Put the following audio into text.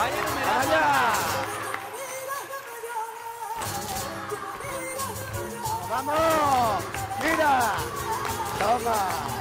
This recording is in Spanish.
¡Vaya numerada! ¡Vamos! ¡Mira! ¡Toma!